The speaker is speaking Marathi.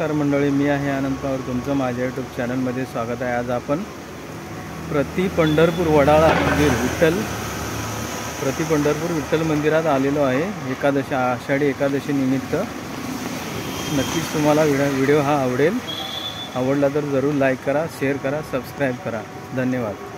नमस्कार मंडळी मी आहे आनंद पवार. तुमचं माझ्या यूट्यूब चॅनलमध्ये स्वागत आहे. आज आपण प्रति पंढरपूर वडाळा मंदिर विठ्ठल प्रति पंढरपूर विठ्ठल मंदिरात आलेलो आहे. एकादशी आषाढी एकादशी निमित्त. नक्कीच तुम्हाला व्हिडिओ व्हिडिओ हा आवडेल. आवडला तर जरूर लाईक करा शेअर करा सबस्क्राईब करा. धन्यवाद.